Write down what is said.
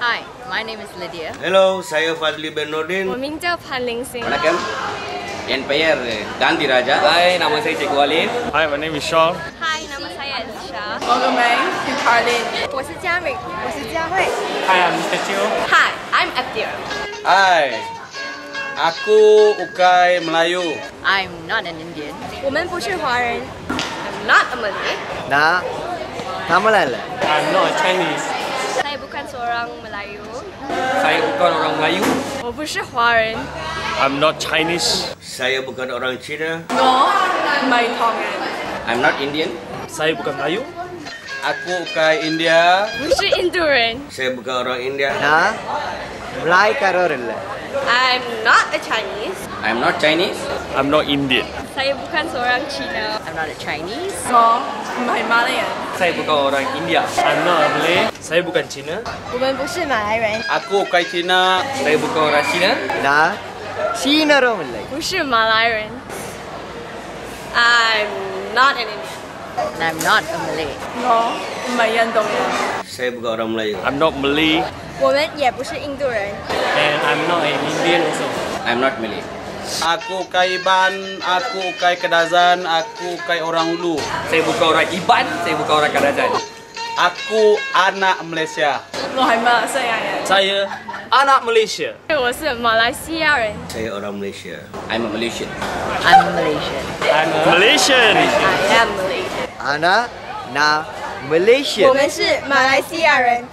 Hi, my name is Lydia. Hello, saya Fadli bin Nordin. 我名叫潘玲欣。 வணக்கம் என் பெயர் காந்தி ராஜா hi nama saya Cikgu Alif Hi, my name is Sean. Hi, nama saya Alicia. 我个名叫 Carlin，我是佳美，我是佳慧。 Hi, I'm Mr. Chiu. Hi, I'm Abdir. Hai. Aku Ukai Melayu. I'm not an Indian. 我们不是华人。I'm not a Malay. நான் தமிழ் அல்ல I'm not a Chinese. orang Melayu. Saya bukan orang Melayu. Saya bukan orang I'm not Chinese. Saya bukan orang Cina. No, my Tongan. I'm not Indian. Saya bukan Melayu. Aku bukan India. Bukan Indian. Saya bukan orang India. Ha? Melayu lah. I'm not a Chinese. I'm not Chinese. I'm not Indian. Saya bukan seorang Cina. I'm not a Chinese. No, my Malayan. Saya bukan orang India. Anna Malay. Saya bukan Cina. Kita bukan orang Aku bukan Cina. Saya bukan orang Cina. Nah. Cina orang Malay. Bukan Malay. I'm not an Indian. And I'm not a Malay. No, I'm not an Indian. Ya. Saya bukan orang Melayu. I'm not Malay. 我们也不是印度人。And I'm not an Indian also. I'm not Malay. Aku kai Iban, aku kai Kedazan, aku kai orang Hulu. Saya bukan orang Iban, saya bukan orang Kedazan. Aku anak Malaysia. Saya Saya anak Malaysia. Saya Malaysia. Eh. Saya orang Malaysia. I'm a Malaysian. I'm Malaysian. I'm Malaysian. I am Malaysian. Ana na Malaysia. 我们是马来西亚人。